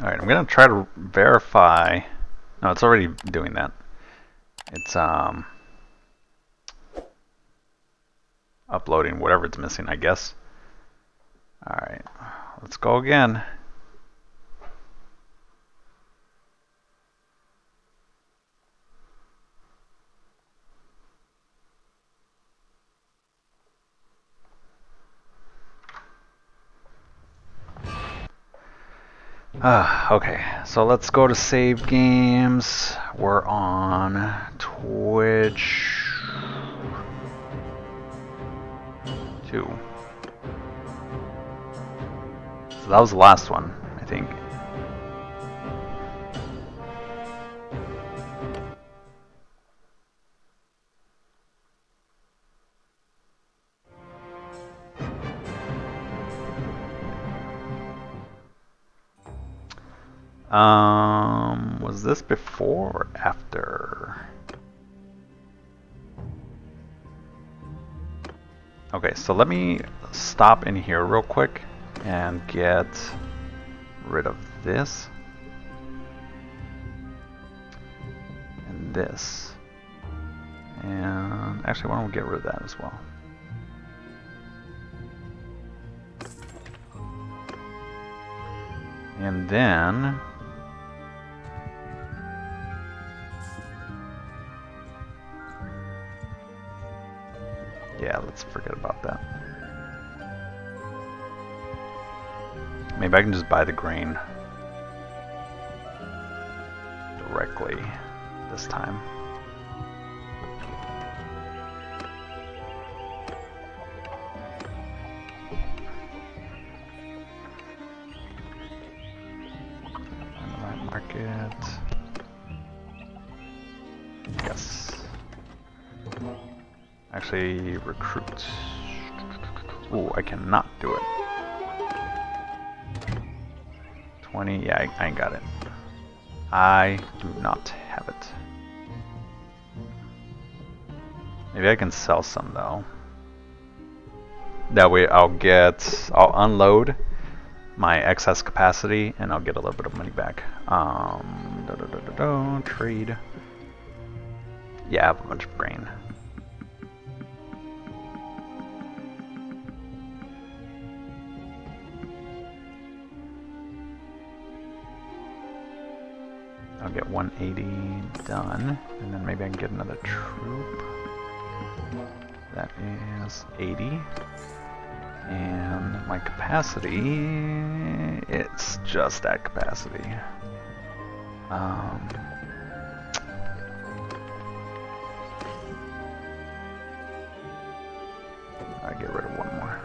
Alright, I'm gonna try to verify. No, it's already doing that. It's um uploading whatever it's missing, I guess. Alright, let's go again. Uh, okay, so let's go to save games. We're on Twitch. Two. So that was the last one, I think. Um, was this before or after? Okay, so let me stop in here real quick and get rid of this. And this. And actually, why don't we get rid of that as well? And then Yeah, let's forget about that. Maybe I can just buy the grain directly this time. Market. Actually, recruit. Ooh, I cannot do it. 20, yeah, I, I ain't got it. I do not have it. Maybe I can sell some though. That way I'll get, I'll unload my excess capacity and I'll get a little bit of money back. Um, da, da, da, trade. Yeah, I have a bunch of grain. I'll get 180 done, and then maybe I can get another troop. That is 80. And my capacity, it's just that capacity. Um, I get rid of one more.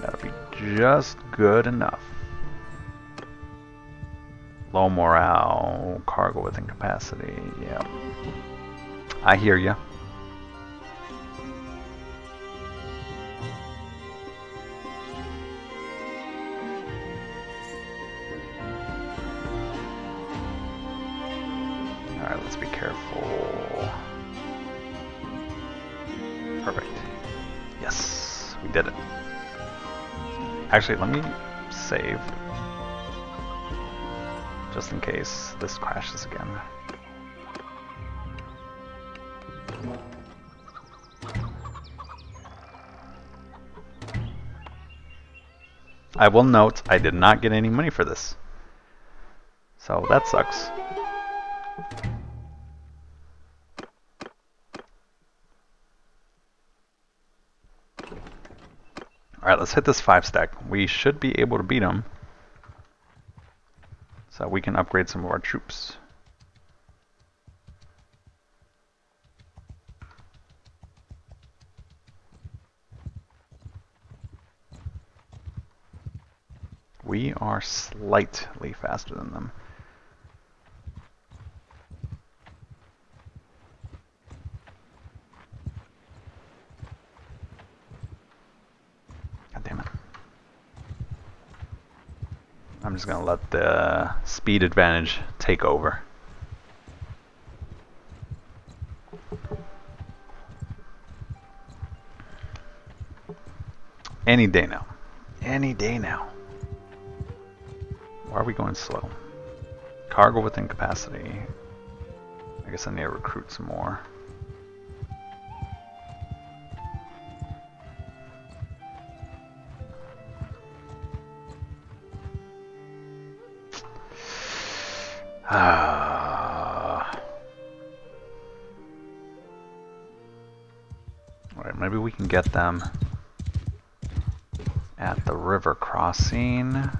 That'll be just good enough. Low morale, cargo within capacity, yeah. I hear you. Alright, let's be careful. Perfect. Yes, we did it. Actually, let me case this crashes again. I will note I did not get any money for this. So that sucks. Alright, let's hit this 5 stack. We should be able to beat them. So we can upgrade some of our troops. We are slightly faster than them. God damn it. Just gonna let the speed advantage take over. Any day now. Any day now. Why are we going slow? Cargo within capacity. I guess I need to recruit some more. Ah. Alright, maybe we can get them at the river crossing.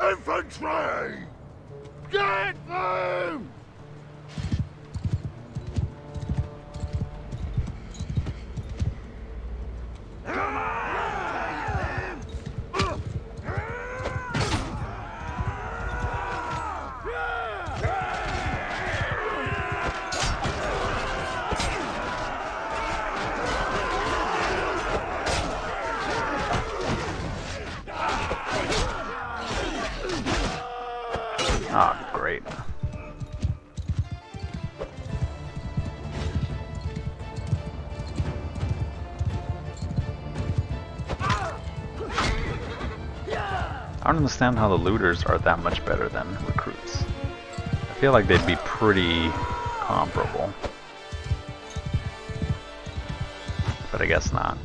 Infantry! Don't understand how the looters are that much better than recruits. I feel like they'd be pretty comparable. But I guess not.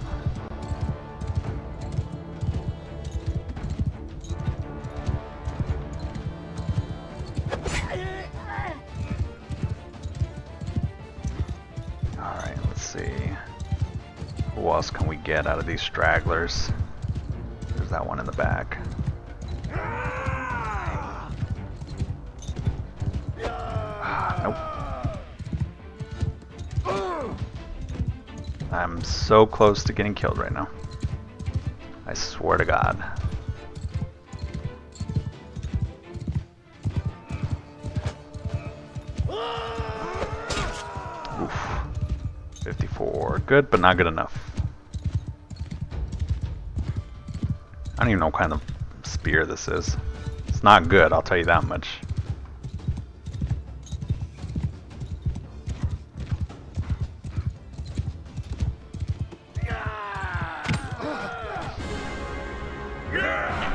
Alright, let's see. Who else can we get out of these stragglers? There's that one in the back. So close to getting killed right now. I swear to God. Oof. 54. Good, but not good enough. I don't even know what kind of spear this is. It's not good, I'll tell you that much.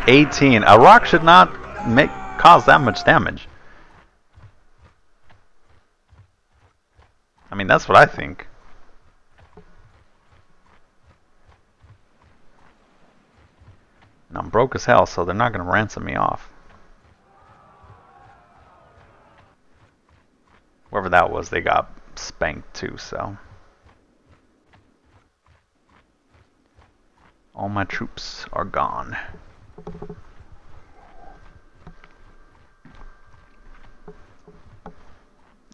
Eighteen. A rock should not make cause that much damage. I mean, that's what I think. And I'm broke as hell, so they're not going to ransom me off. Whoever that was, they got spanked too, so. All my troops are gone.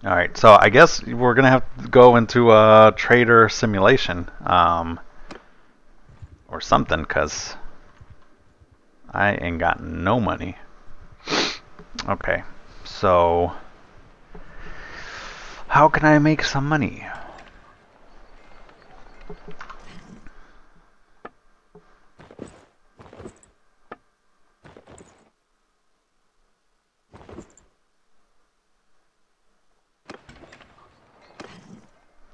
Alright, so I guess we're going to have to go into a trader simulation. Um, or something, because I ain't got no money. Okay, so how can I make some money?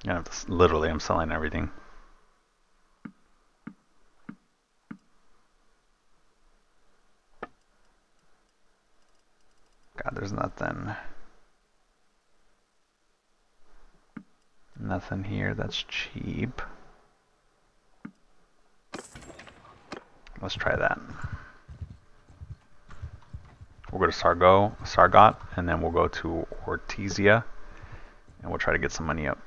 Yeah, literally, I'm selling everything. God, there's nothing. Nothing here that's cheap. Let's try that. We'll go to Sargo, Sargot, and then we'll go to Ortysia, and we'll try to get some money up.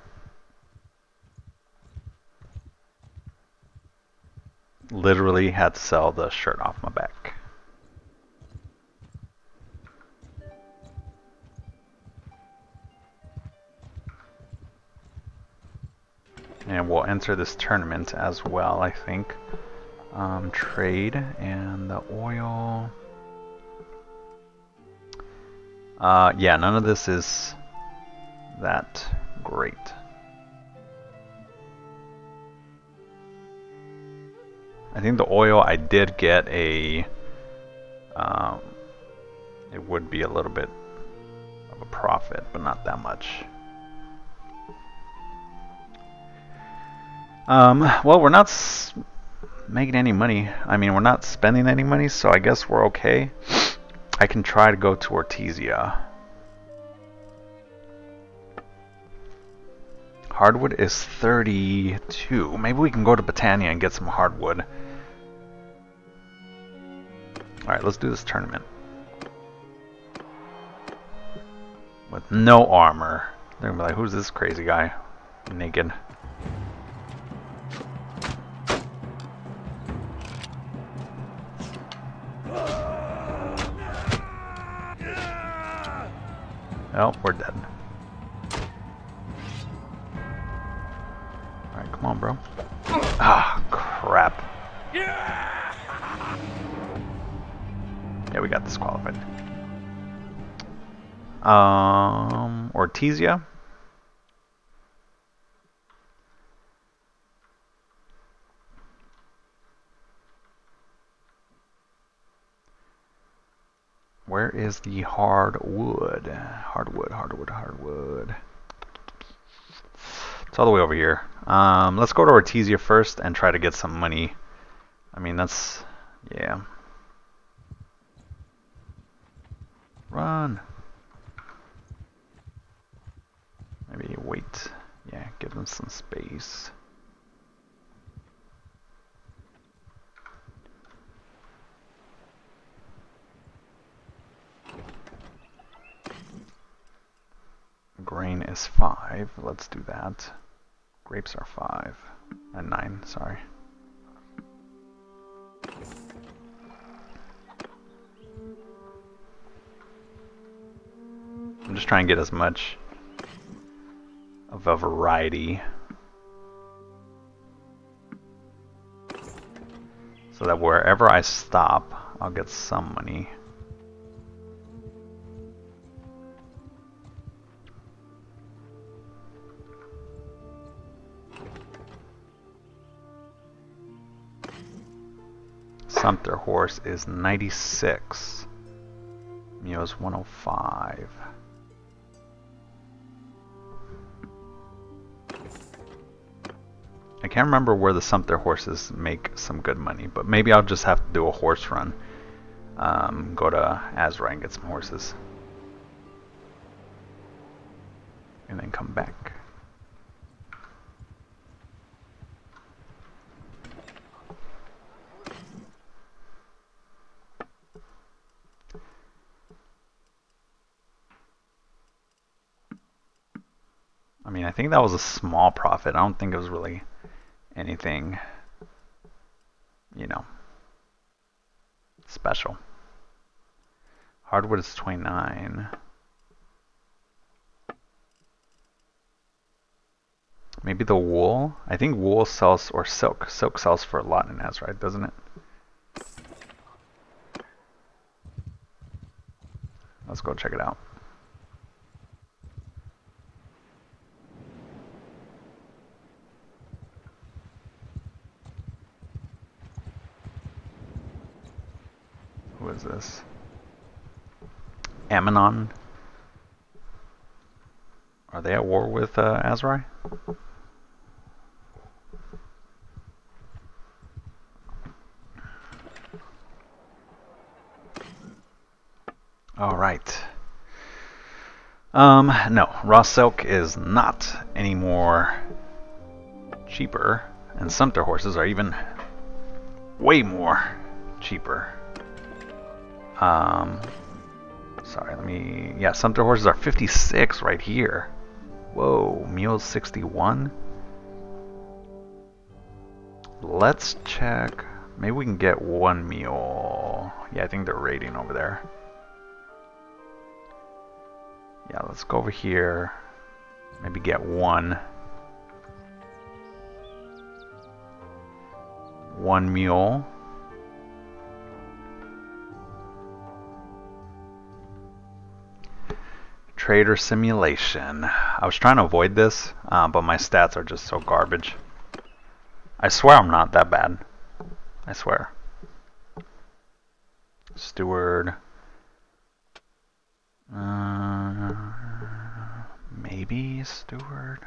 Literally had to sell the shirt off my back. And we'll enter this tournament as well, I think. Um, trade and the oil. Uh, yeah, none of this is that great. I think the oil I did get a. Um, it would be a little bit of a profit, but not that much. Um, well, we're not making any money. I mean, we're not spending any money, so I guess we're okay. I can try to go to Artesia. Hardwood is 32. Maybe we can go to Battania and get some hardwood. Alright, let's do this tournament. With no armor. They're gonna be like, who's this crazy guy? Naked. Artesia. Where is the hardwood? Hardwood, hardwood, hardwood. It's all the way over here. Um, let's go to Artesia first and try to get some money. I mean, that's... yeah. Run! Maybe wait. Yeah, give them some space. Grain is 5. Let's do that. Grapes are 5. And 9, sorry. I'm just trying to get as much of a variety so that wherever I stop, I'll get some money. Sumpter horse is 96. Mio's 105. Can't remember where the Sumpter horses make some good money, but maybe I'll just have to do a horse run. Um, go to Azra and get some horses. And then come back. I mean, I think that was a small profit. I don't think it was really anything, you know, special. Hardwood is 29. Maybe the wool? I think wool sells, or silk. Silk sells for a lot in Azrite, doesn't it? Let's go check it out. Is this? Ammonon? Are they at war with uh, Aserai? All right. Um, no, raw silk is not any more cheaper, and Sumpter horses are even way more cheaper. Um, sorry, let me, yeah, Sumpter horses are 56 right here. Whoa, Mule's 61. Let's check, maybe we can get one mule. Yeah, I think they're raiding over there. Yeah, let's go over here. Maybe get one. One mule. Trader Simulation. I was trying to avoid this, uh, but my stats are just so garbage. I swear I'm not that bad. I swear. Steward. Uh, maybe Steward.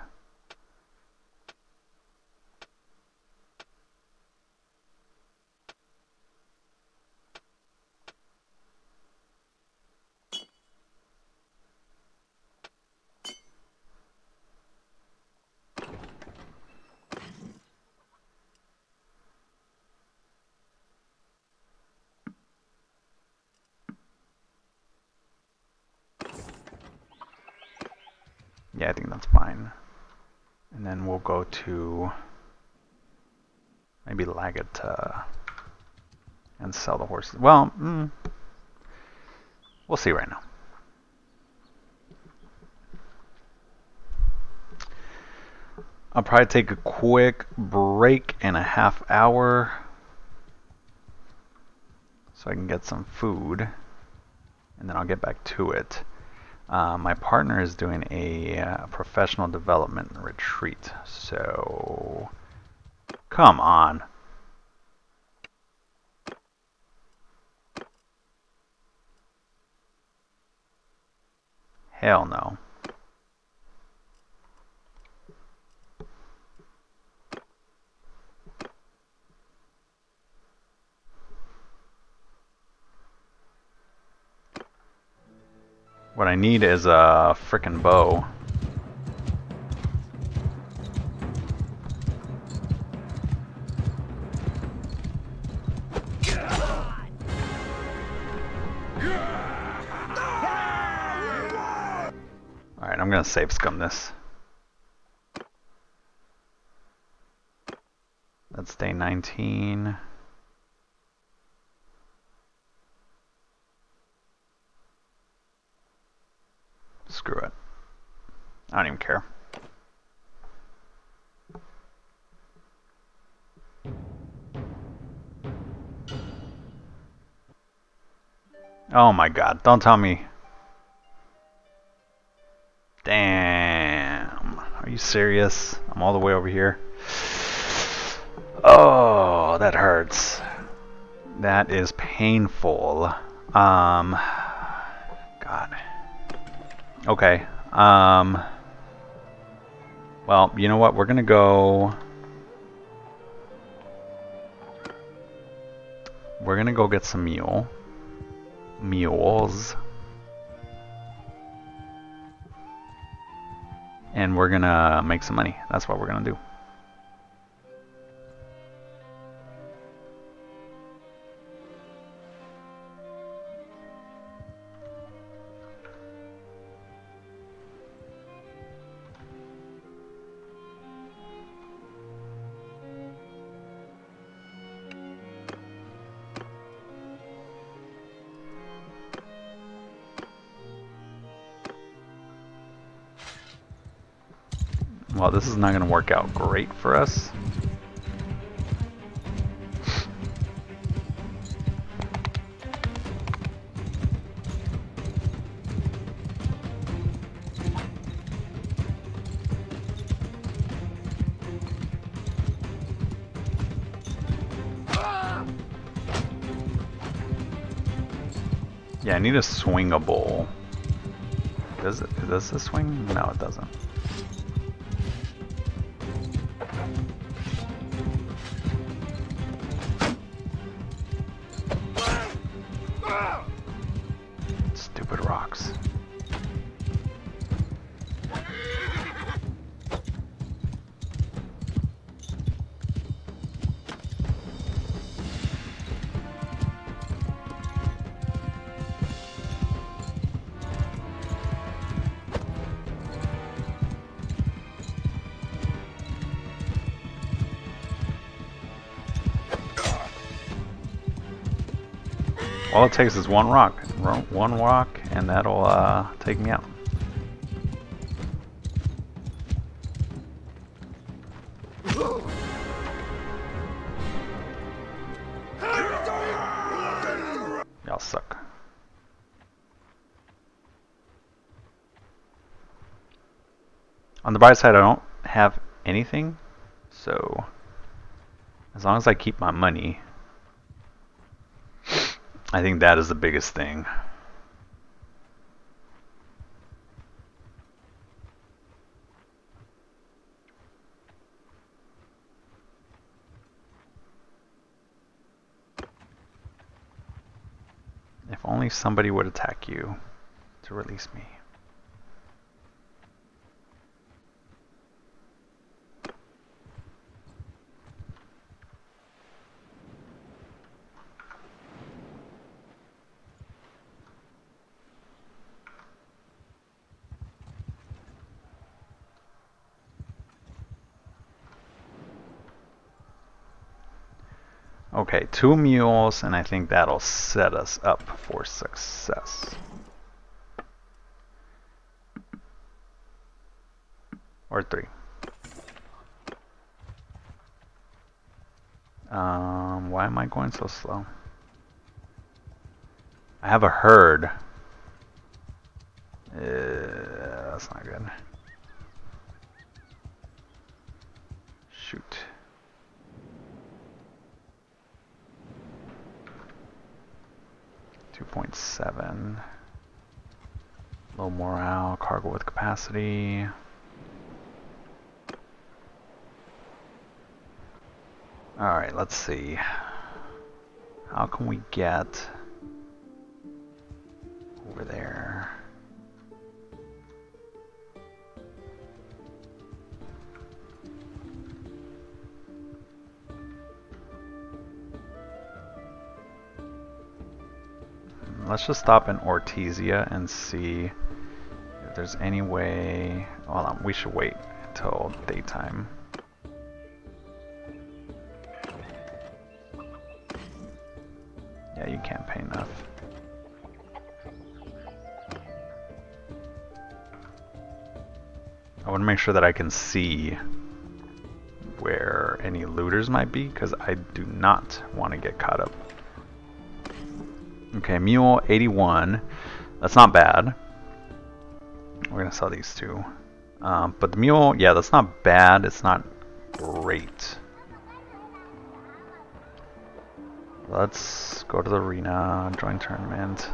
I think that's fine. And then we'll go to maybe Lageta and sell the horses. Well, mm, we'll see right now. I'll probably take a quick break in a half hour so I can get some food and then I'll get back to it. Uh, my partner is doing a uh, professional development retreat, so come on. Hell no. What I need is a frickin' bow. Alright, I'm gonna save scum this. That's day 19. Screw it. I don't even care. Oh my god, don't tell me. Damn. Are you serious? I'm all the way over here. Oh, that hurts. That is painful. Um, God. Okay. Um, well, you know what? We're going to go... We're going to go get some mule. Mules. And we're going to make some money. That's what we're going to do. Well, this is not going to work out great for us. Yeah, I need a swingable. Does it, does this swing? No, it doesn't. All it takes is one rock. One rock, and that'll uh, take me out. Y'all suck. On the bright side, I don't have anything, so as long as I keep my money, I think that is the biggest thing. If only somebody would attack you to release me. Two mules, and I think that'll set us up for success. Or three. Um, why am I going so slow? I have a herd. Uh, that's not good. Shoot. Two point seven. Morale, cargo with capacity. Alright, let's see. How can we get over there? Let's just stop in Ortysia and see if there's any way... Well, um, we should wait until daytime. Yeah, you can't pay enough. I want to make sure that I can see where any looters might be, because I do not want to get caught up. Okay, mule 81. That's not bad. We're to sell these two. Um, but the mule, yeah, that's not bad. It's not great. Let's go to the arena, join tournament.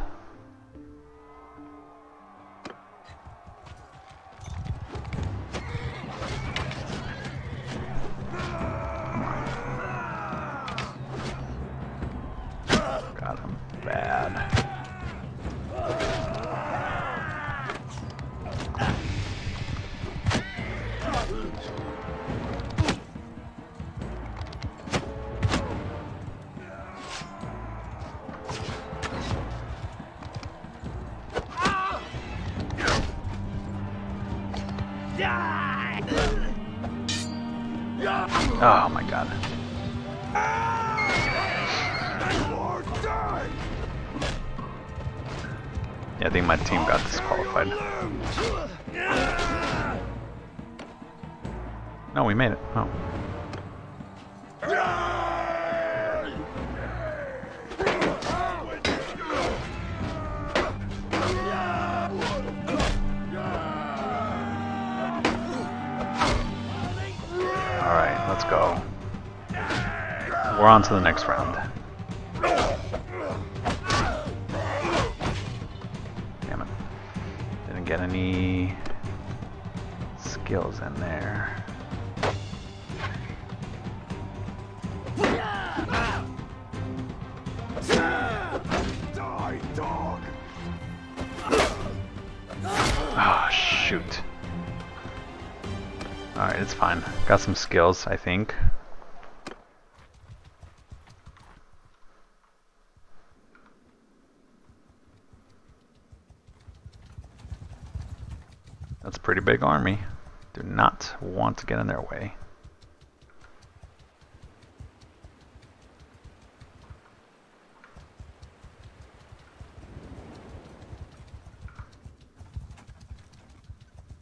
Got some skills, I think. That's a pretty big army. Do not want to get in their way.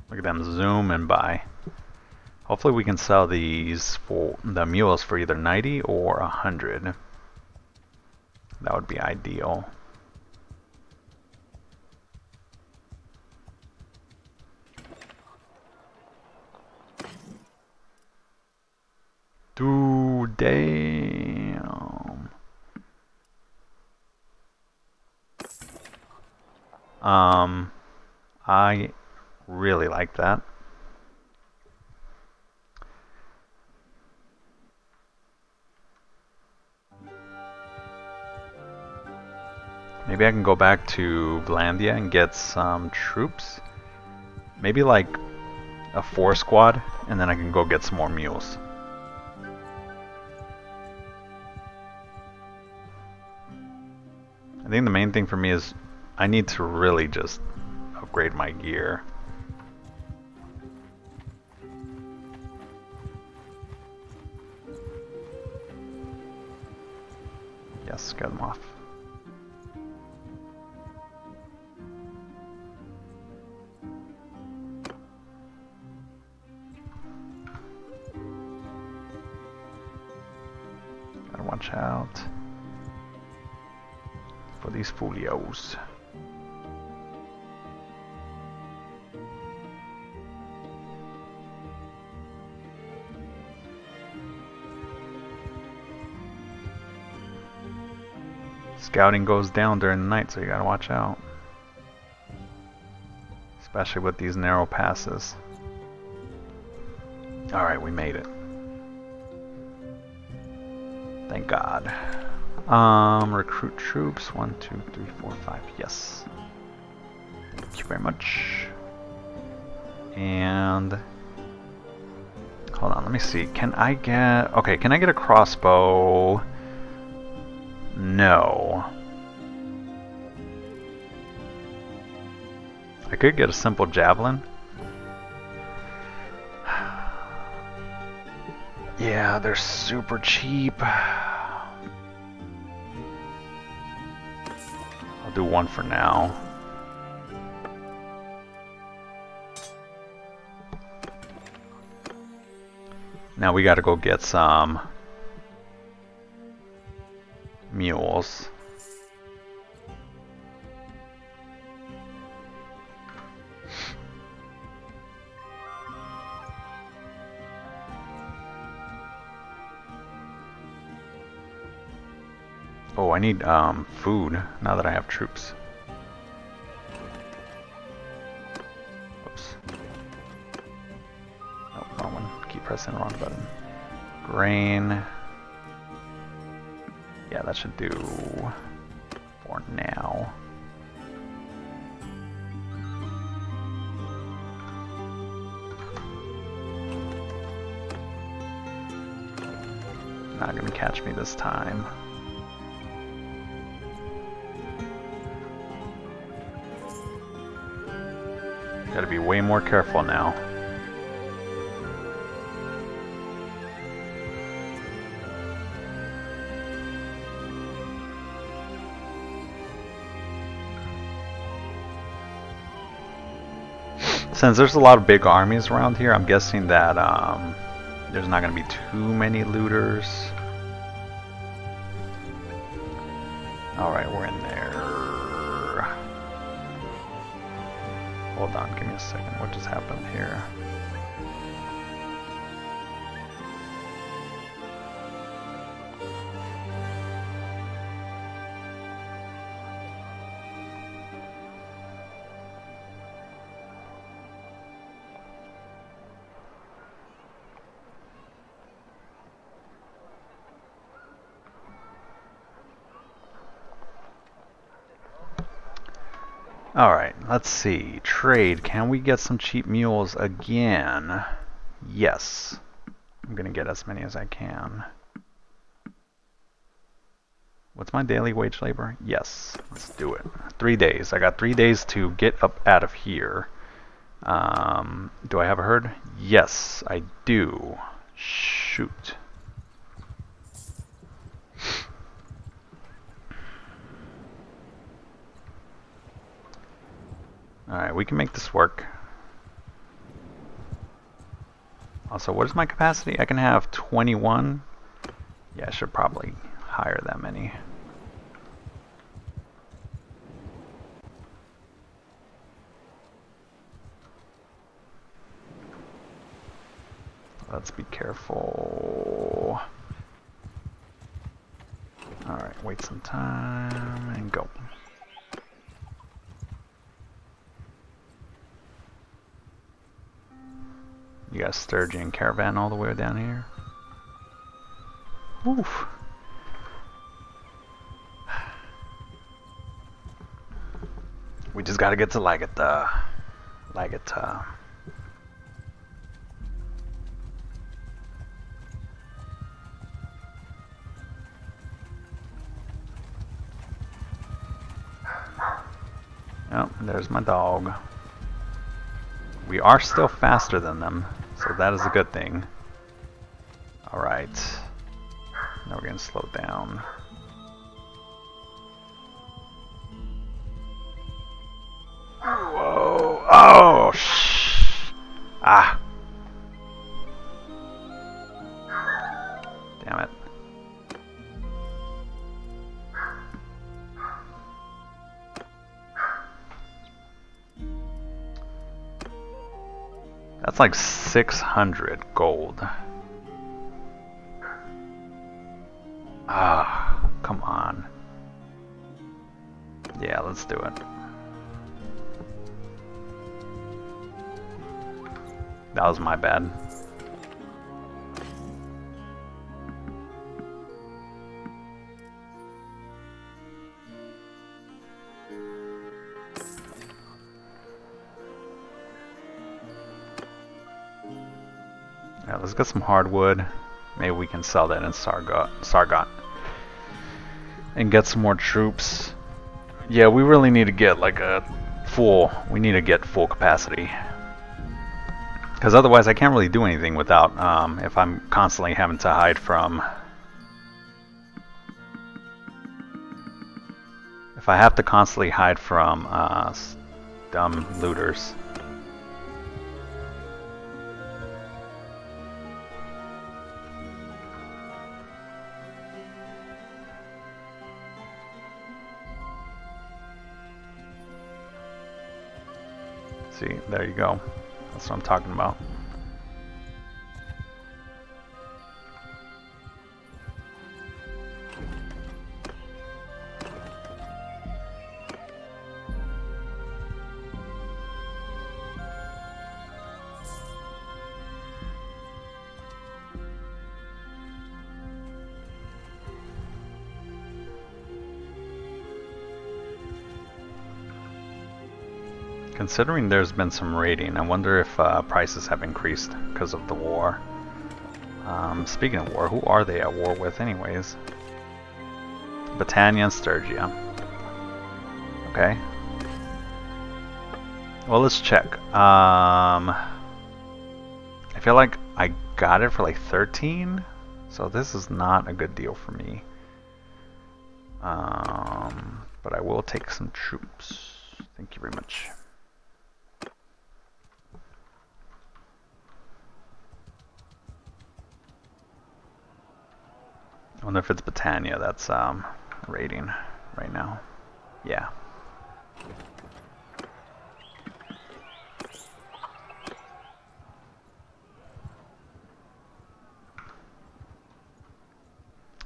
Look at them zooming by. Hopefully we can sell these for the mules for either 90 or 100. That would be ideal. Dude, damn. Um, I really like that. Maybe I can go back to Vlandia and get some troops. Maybe like a four squad, and then I can go get some more mules. I think the main thing for me is I need to really just upgrade my gear. Yes, get them off. Watch out for these folios. Scouting goes down during the night, so you gotta watch out. Especially with these narrow passes. Alright, we made it. God. Um, recruit troops. One, two, three, four, five. Yes. Thank you very much. And hold on, let me see. Can I get okay? Can I get a crossbow? No. I could get a simple javelin. Yeah, they're super cheap. Do one for now. Now we gotta go get some mules. I need um, food now that I have troops. Whoops. Oh, wrong one. Keep pressing the wrong button. Grain. Yeah, that should do for now. Not gonna catch me this time. Gotta be way more careful now. Since there's a lot of big armies around here, I'm guessing that um, there's not going to be too many looters. A second. What just happened here? Let's see. Trade. Can we get some cheap mules again? Yes. I'm going to get as many as I can. What's my daily wage labor? Yes. Let's do it. Three days. I got three days to get up out of here. Um, do I have a herd? Yes, I do. Shoot. Alright, we can make this work. Also, what is my capacity? I can have 21. Yeah, I should probably hire that many. Let's be careful. Alright, wait some time and go. You got Sturgian Caravan all the way down here. Oof. We just gotta get to Lageta. Uh, Lageta. Oh, uh. there's my dog. We are still faster than them, so that is a good thing. Alright. Now we're gonna slow down. Whoa! Oh! Shh. Ah, That's like 600 gold. Ah, come on. Yeah, let's do it. That was my bad. Get some hardwood. Maybe we can sell that in Sargot. Sargot. And get some more troops. Yeah, we really need to get like a full, we need to get full capacity. Because otherwise I can't really do anything without, um, if I'm constantly having to hide from... If I have to constantly hide from, uh, dumb looters. See, there you go. That's what I'm talking about. Considering there's been some raiding, I wonder if uh, prices have increased because of the war. Um, speaking of war, who are they at war with anyways? Battania and Sturgia. Okay. Well, let's check. Um, I feel like I got it for like 13, so this is not a good deal for me. Um, but I will take some troops. Thank you very much. I wonder if it's Battania that's um, raiding right now. Yeah.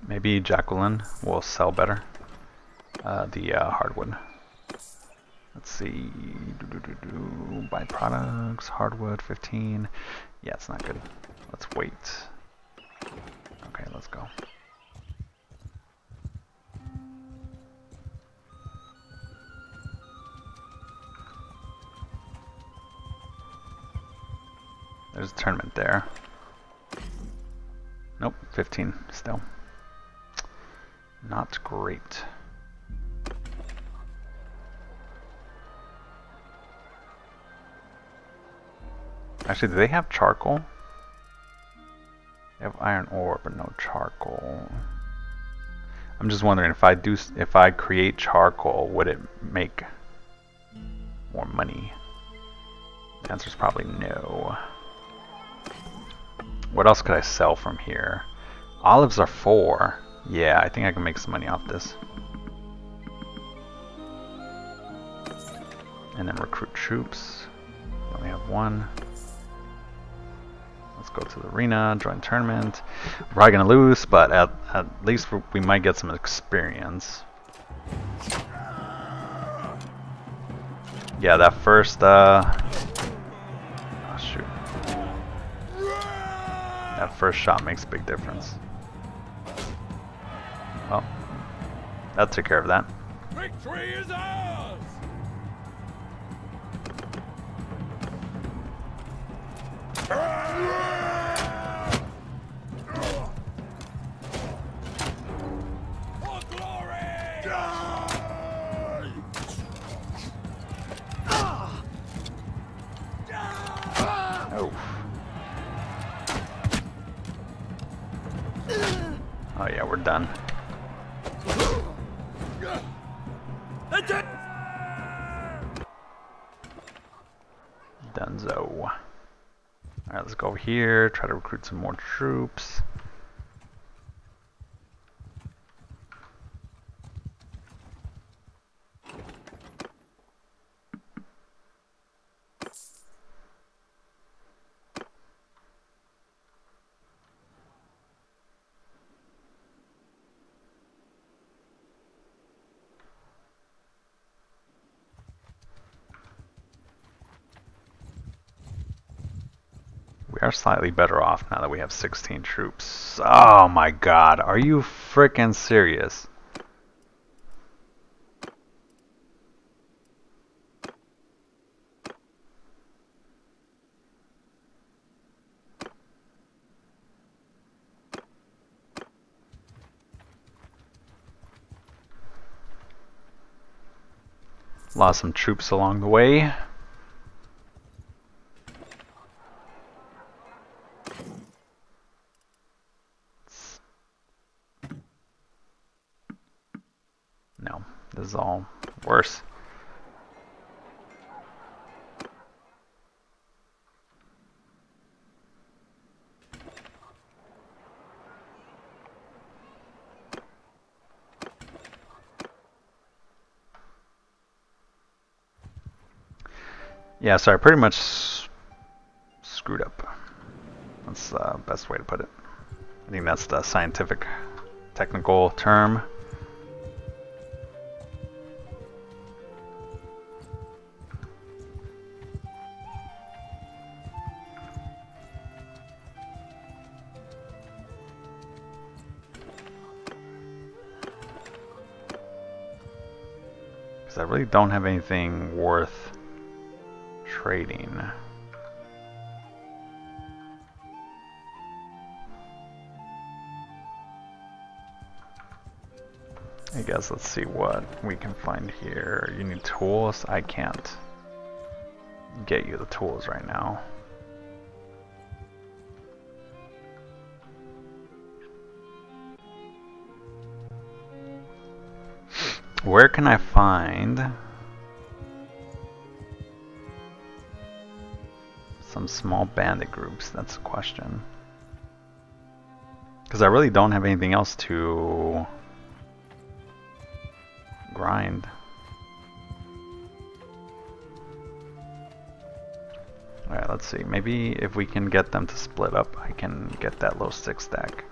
Maybe Jaculan will sell better. Uh, the uh, hardwood. Let's see. Do, do, do, Byproducts, hardwood, 15. Yeah, it's not good. Let's wait. Nope, 15 still. Not great. Actually, do they have charcoal? They have iron ore, but no charcoal. I'm just wondering if I do, if I create charcoal, would it make more money? The answer is probably no. What else could I sell from here? Olives are four. Yeah, I think I can make some money off this. And then recruit troops. Only have one. Let's go to the arena, join tournament. We're probably gonna lose, but at, at least we might get some experience. Yeah, that first, uh... That first shot makes a big difference. Well, that took care of that. Victory is ours! For here, try to recruit some more troops. We are slightly better off now that we have 16 troops. Oh my god, are you freaking serious? Lost some troops along the way. No, this is all worse. Yeah, so I pretty much screwed up. That's the best way to put it. I think that's the scientific, technical term. Because I really don't have anything worth trading. I guess let's see what we can find here. You need tools? I can't get you the tools right now. Where can I find small bandit groups? That's a question. Because I really don't have anything else to grind. Alright, let's see. Maybe if we can get them to split up, I can get that low six stack.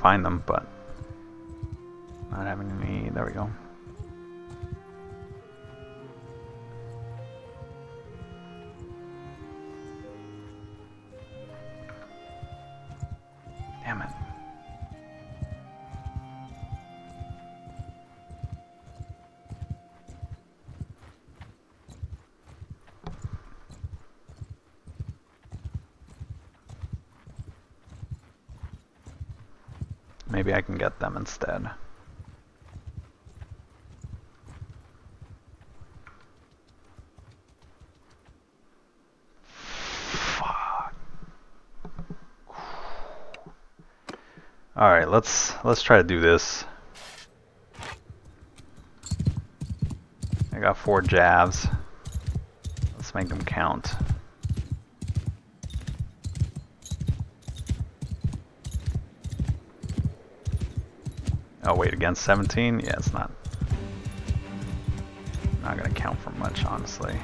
Find them, but instead. Fuck. All right, let's let's try to do this. I got four jabs. Let's make them count. Wait, against 17? Yeah, it's not not gonna count for much, honestly.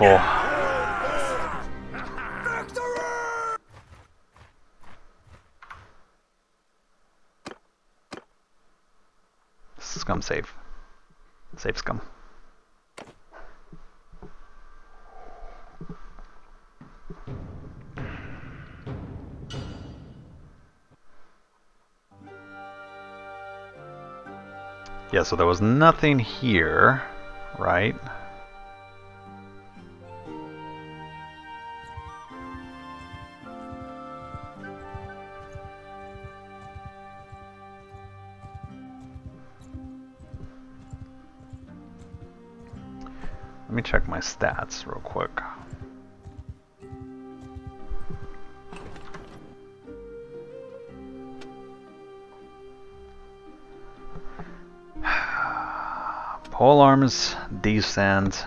Is. Scum save. Save scum. Yeah, so there was nothing here, right? Let me check my stats real quick. Pole arms decent.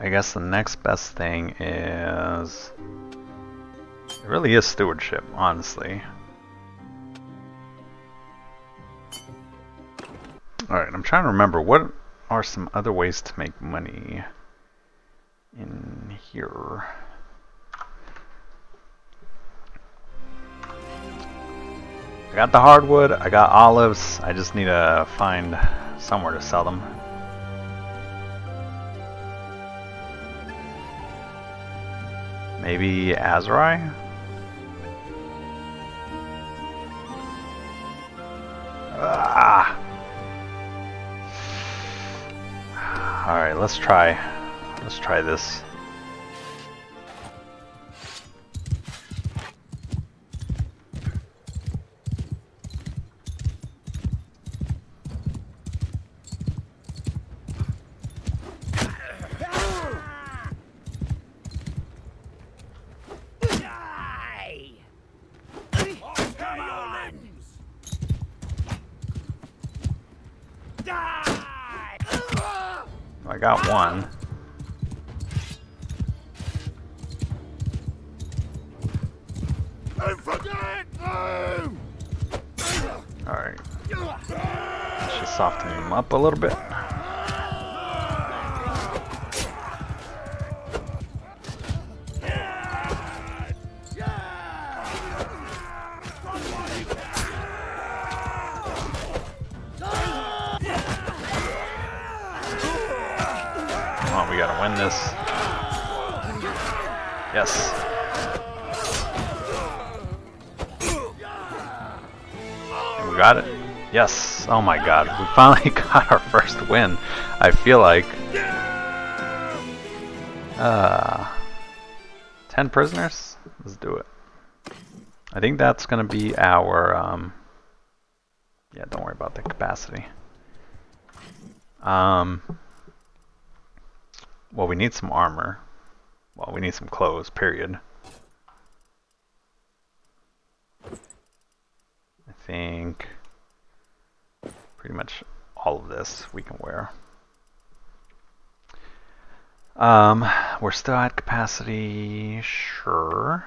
I guess the next best thing is... It really is stewardship, honestly. Alright, I'm trying to remember what some other ways to make money in here. I got the hardwood, I got olives, I just need to find somewhere to sell them. Maybe Aserai? Let's try. Let's try this. This. Yes. We got it? Yes. Oh my god. We finally got our first win. I feel like. Uh, 10 prisoners? Let's do it. I think that's going to be our... Um, yeah, don't worry about the capacity. Um, well, we need some armor. Well, we need some clothes, period. I think pretty much all of this we can wear. Um, we're still at capacity, sure.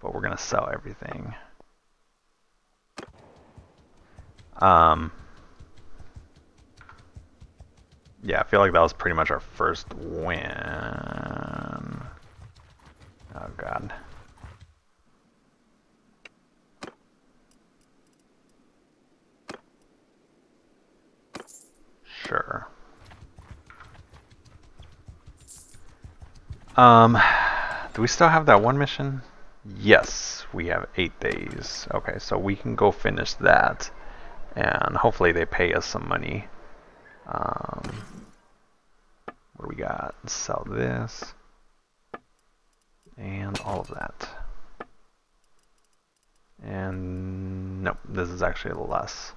But we're gonna sell everything. Um, yeah, I feel like that was pretty much our first win. Oh god. Sure. Um, do we still have that one mission? Yes, we have eight days. Okay, so we can go finish that. And hopefully they pay us some money. Um, what do we got? Sell this. And all of that. And nope, this is actually less.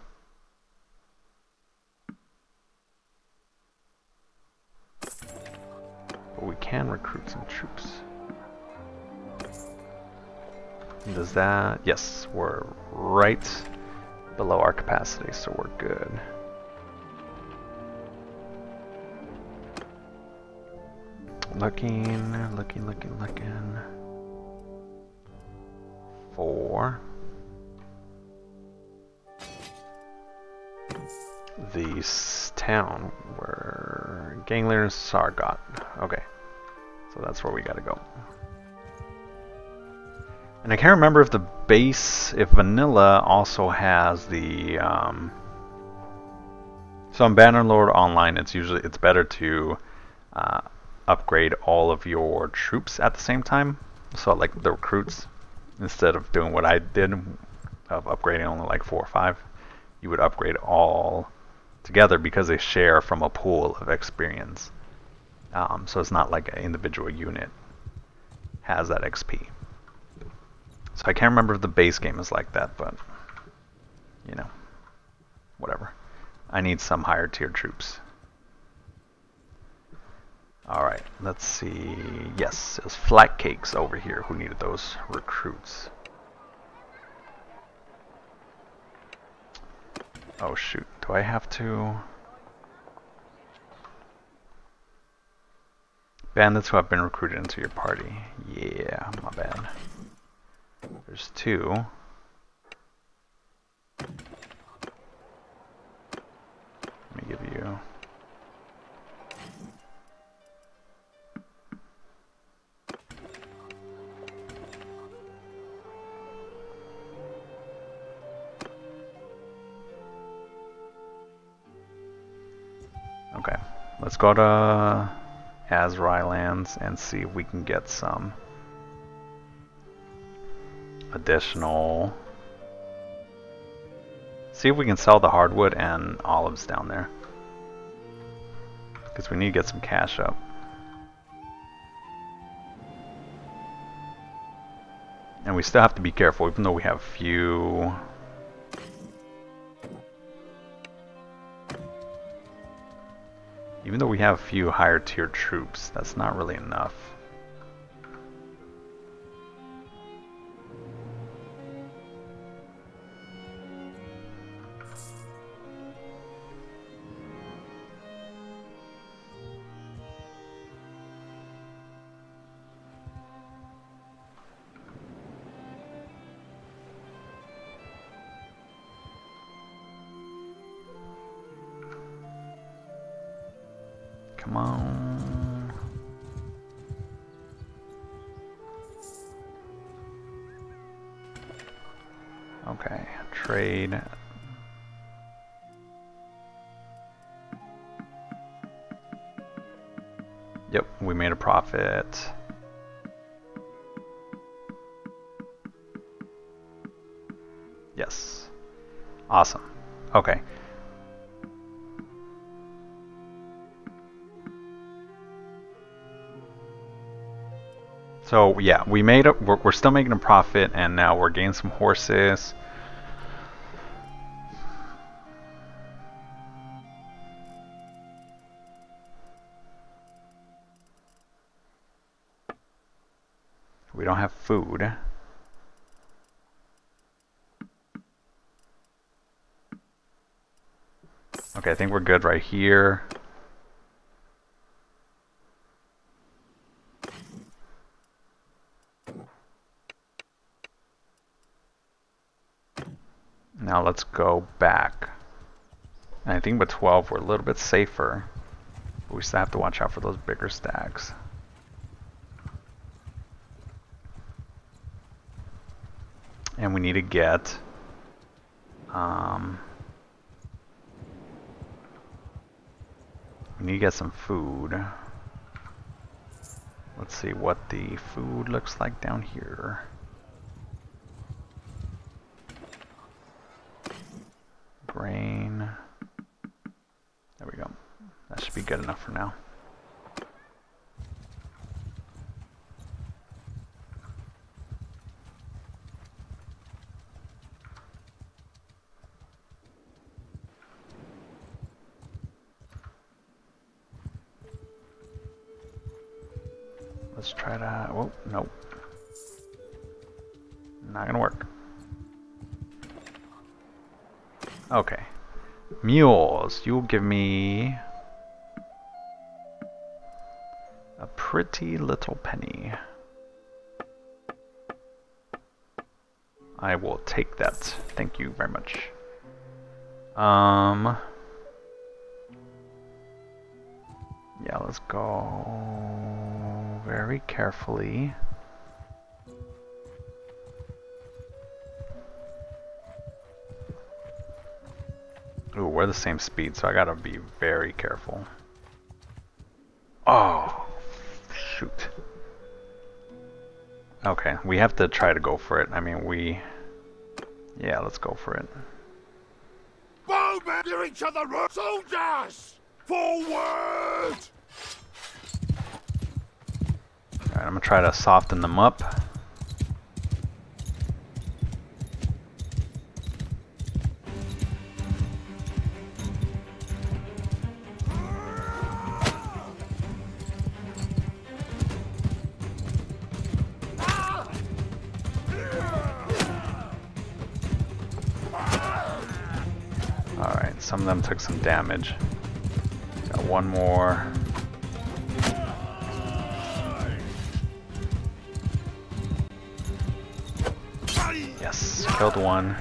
But we can recruit some troops. Does that? Yes, we're right below our capacity, so we're good. Looking, looking, looking, looking. For the town where Gangler and Sargot. Okay, so that's where we gotta go. And I can't remember if the base, if vanilla also has the. Um, so on Bannerlord Online, it's usually it's better to uh, upgrade all of your troops at the same time. So like the recruits, instead of doing what I did of upgrading only like four or five, you would upgrade all together because they share from a pool of experience. Um, so it's not like an individual unit has that XP. So I can't remember if the base game is like that, but you know, whatever. I need some higher tier troops. Alright, let's see. Yes, it was Flat Cakes over here who needed those recruits. Oh shoot, do I have to... Bandits who have been recruited into your party. Yeah, my bad. There's two. Let me give you... Okay, let's go to Aserai lands and see if we can get some additional. See if we can sell the hardwood and olives down there. Because we need to get some cash up. And we still have to be careful, even though we have few Even though we have a few higher tier troops, that's not really enough. We made a, we're, we're still making a profit and now we're gaining some horses. We don't have food. Okay, I think we're good right here. Now let's go back. And I think with 12 we're a little bit safer. But we still have to watch out for those bigger stacks. And we need to get um, we need to get some food. Let's see what the food looks like down here. Mules. You'll give me... A pretty little penny. I will take that. Thank you very much. Um. Yeah, let's go very carefully. The same speed, so I gotta be very careful. Oh, shoot. Okay, we have to try to go for it. I mean, we... Yeah, let's go for it. Bowmen! Near each other! Soldiers! Forward! Alright, I'm gonna try to soften them up. Them took some damage. Got one more. Yes, killed one.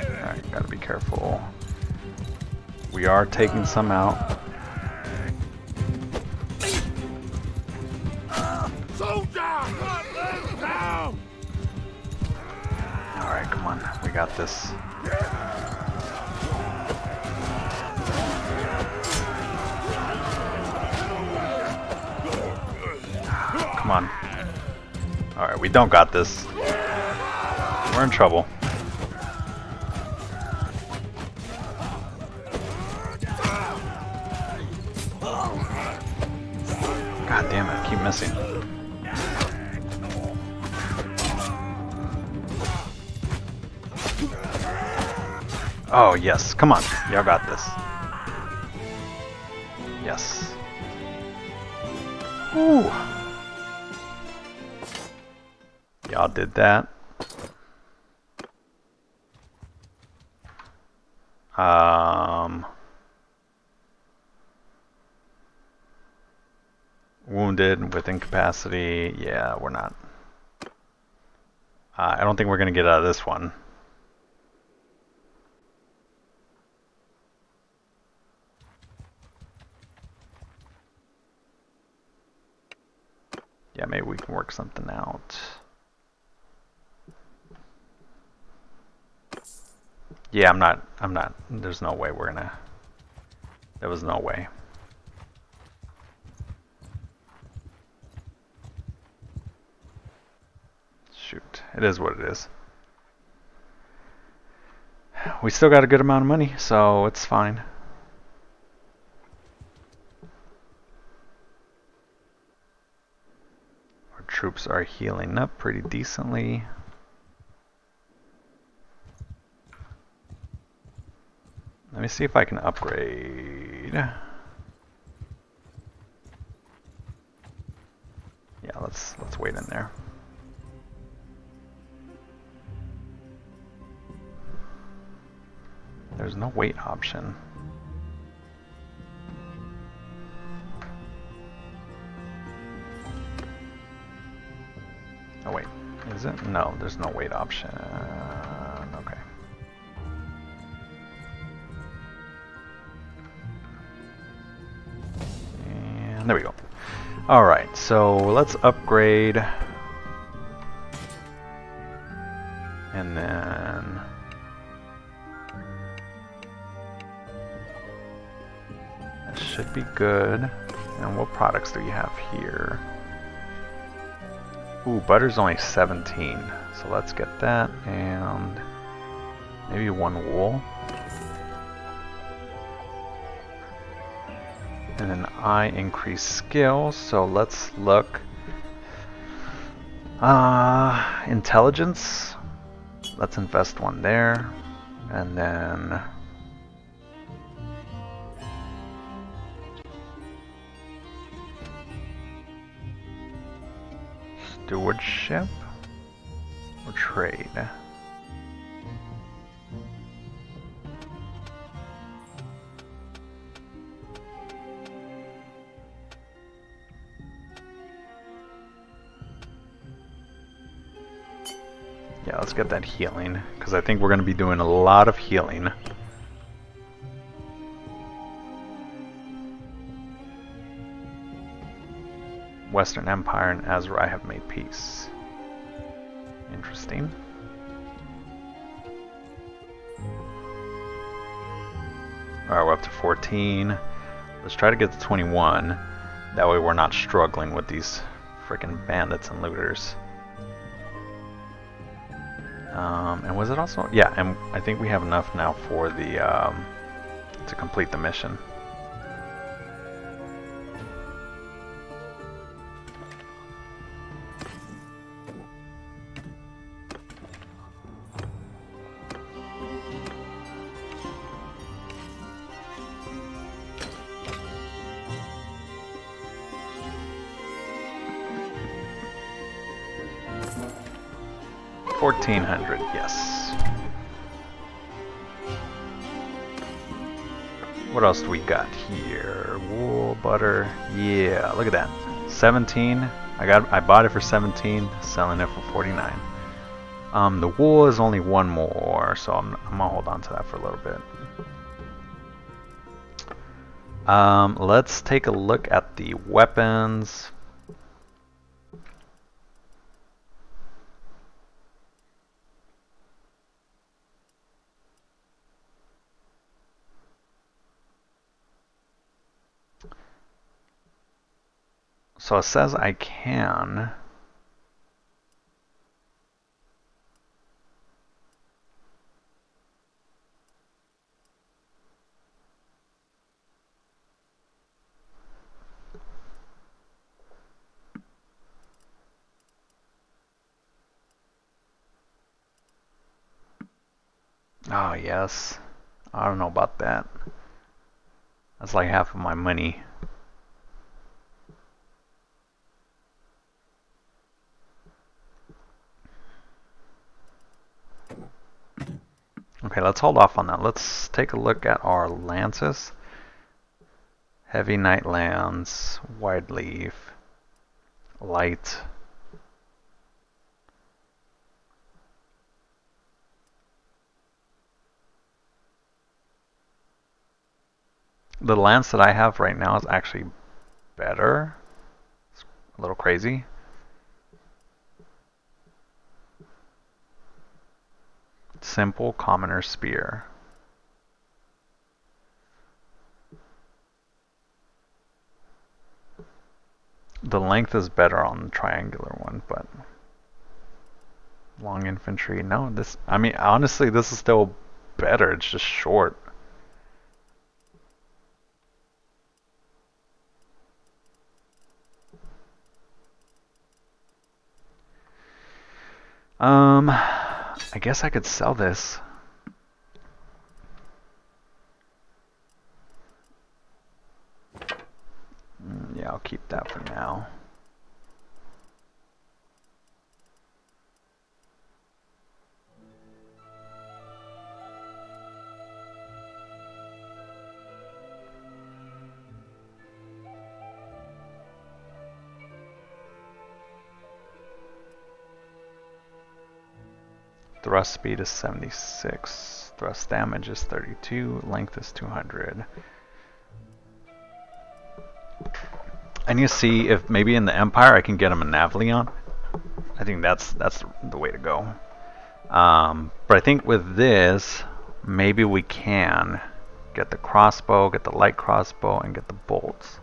Alright, gotta be careful. We are taking some out. Don't got this. We're in trouble. God damn it, I keep missing. Oh, yes. Come on. Y'all got this. Yes. Ooh. Did that. Um. Wounded with incapacity. Yeah, we're not. Uh, I don't think we're going to get out of this one. Yeah, maybe we can work something out. Yeah, I'm not, I'm not, there's no way we're gonna, there was no way. Shoot, it is what it is. We still got a good amount of money, so it's fine. Our troops are healing up pretty decently. Me see if I can upgrade. Yeah, let's let's wait in there. There's no wait option. Oh wait, is it? No, there's no wait option. There we go. Alright, so let's upgrade. And then... That should be good. And what products do we have here? Ooh, butter's only 17. So let's get that and maybe one wool. And then I increase skill, so let's look. Uh, intelligence. Let's invest one there. And then stewardship or trade. Get that healing, because I think we're going to be doing a lot of healing. Western Empire and Aserai have made peace. Interesting. Alright, we're up to 14. Let's try to get to 21. That way we're not struggling with these freaking bandits and looters. Um, and was it also? Yeah, and I think we have enough now for the um, to complete the mission. Got here? Wool, butter. Yeah, look at that. 17. I got I bought it for 17, selling it for 49. Um, the wool is only one more, so I'm, I'm gonna hold on to that for a little bit. Um, let's take a look at the weapons. So it says I can. Oh, yes. I don't know about that. That's like half of my money. Okay, let's hold off on that. Let's take a look at our lances. Heavy knight Lance, Wide Leaf, Light. The lance that I have right now is actually better. It's a little crazy. Simple commoner spear. The length is better on the triangular one, but long infantry, no, this, I mean, honestly, this is still better, it's just short. Um, I guess I could sell this. Mm, yeah, I'll keep that for now. Thrust speed is 76. Thrust damage is 32. Length is 200. I need to see if maybe in the Empire I can get him a Napoleon. I think that's that's the way to go. Um, but I think with this, maybe we can get the crossbow, get the light crossbow, and get the bolts.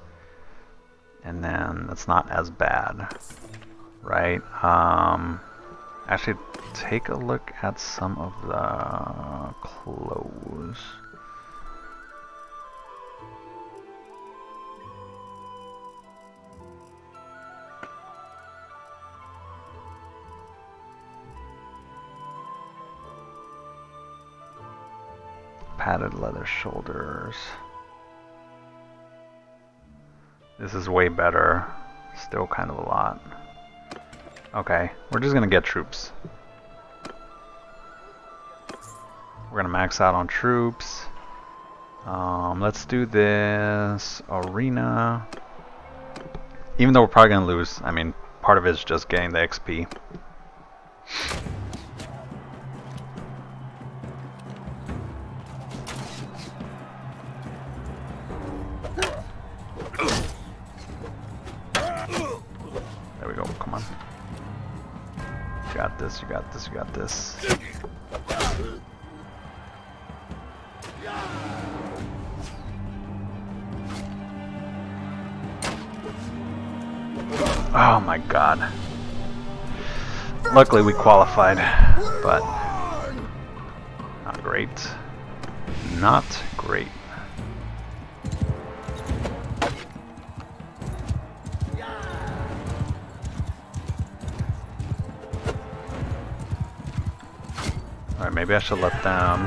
And then it's not as bad, right? Um, Actually, take a look at some of the clothes. Padded leather shoulders. This is way better. Still kind of a lot. Okay, we're just gonna get troops. We're gonna max out on troops. Um, let's do this arena. Even though we're probably gonna lose, I mean, part of it is just getting the XP. This. Oh my god. Luckily we qualified, but not great. Not great. Maybe I should let them...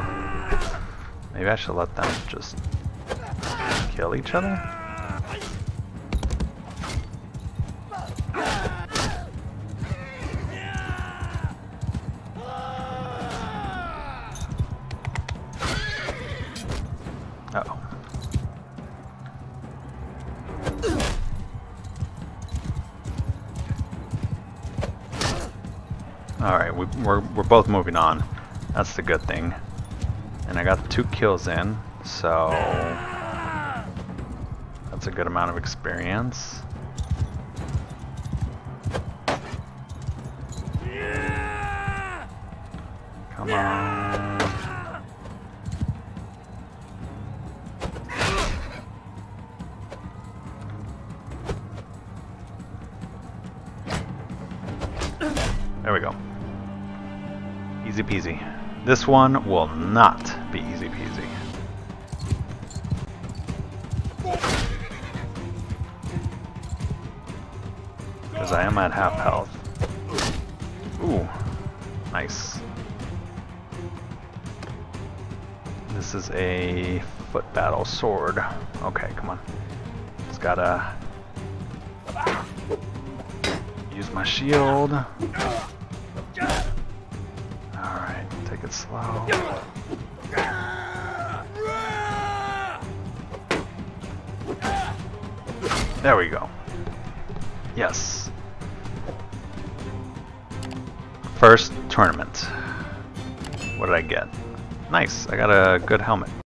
Maybe I should let them just kill each other? Alright, we, we're, we're both moving on. That's the good thing. And I got two kills in, so... That's a good amount of experience. This one will not be easy peasy. Because I am at half health. Ooh, nice. This is a foot battle sword. Okay, come on. It's gotta use my shield. There we go. Yes. First tournament. What did I get? Nice, I got a good helmet.